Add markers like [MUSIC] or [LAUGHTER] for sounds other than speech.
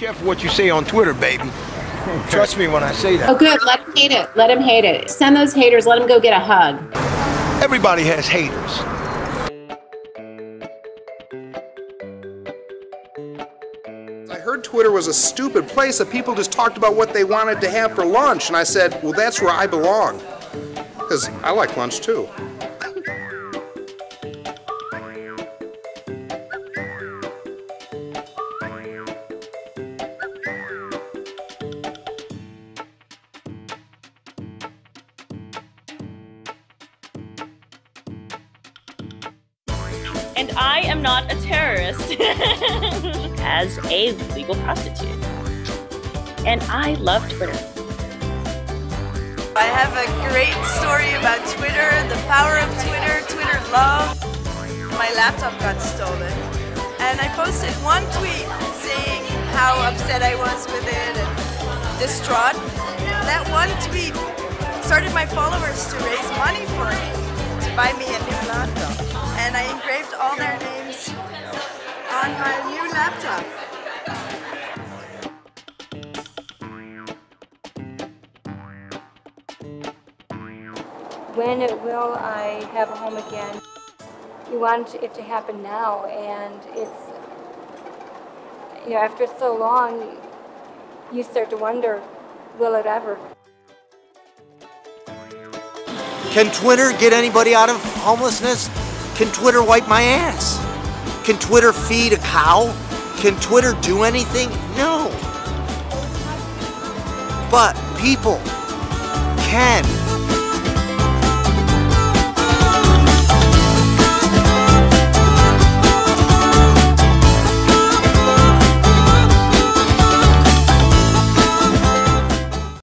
Careful what you say on Twitter, baby. Trust me when I say that. Oh, good. Let him hate it. Let him hate it. Send those haters. Let him go get a hug. Everybody has haters. I heard Twitter was a stupid place that people just talked about what they wanted to have for lunch, and I said, well, that's where I belong. Because I like lunch too. And I am not a terrorist [LAUGHS] as a legal prostitute. And I love Twitter. I have a great story about Twitter, the power of Twitter, Twitter love. My laptop got stolen and I posted one tweet saying how upset I was with it and distraught. That one tweet started my followers to raise money for me to buy me a new laptop. And I engraved all their names on my new laptop. When will I have a home again? You want it to happen now, and it's, you know, after so long, you start to wonder, will it ever? Can Twitter get anybody out of homelessness? Can Twitter wipe my ass? Can Twitter feed a cow? Can Twitter do anything? No. But people can